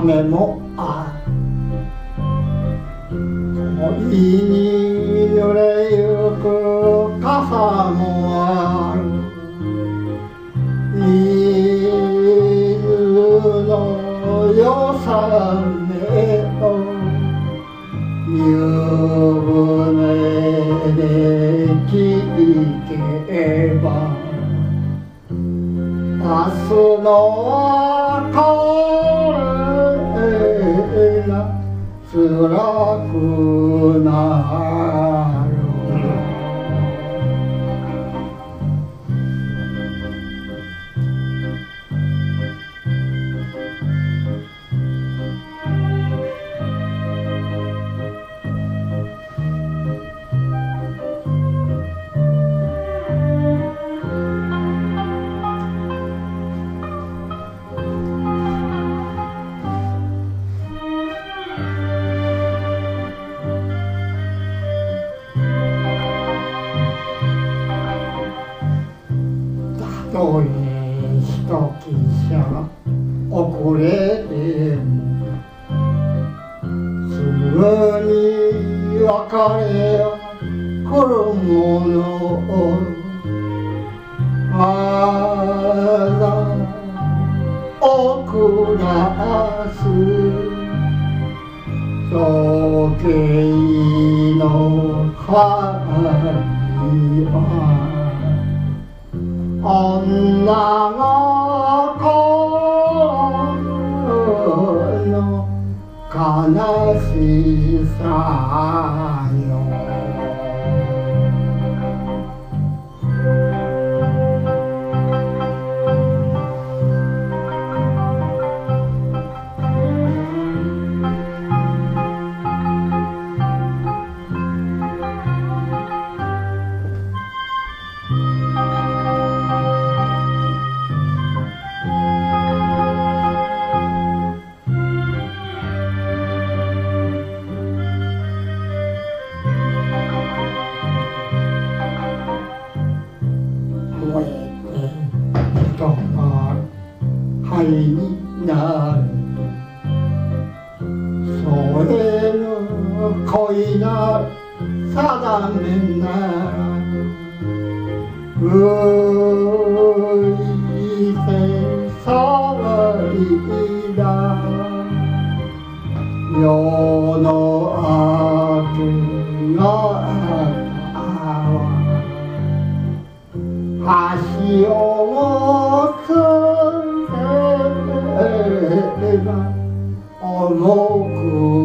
雨もある。恋に濡れゆく傘もある伊豆のよさめを湯船で聞けば明日の辛くなるとえ一汽車遅れてすぐに別れが来るものまだ遅らす時計の針は悲しさよ。愛になるそれの恋な定めならういせさりだ。世の louco.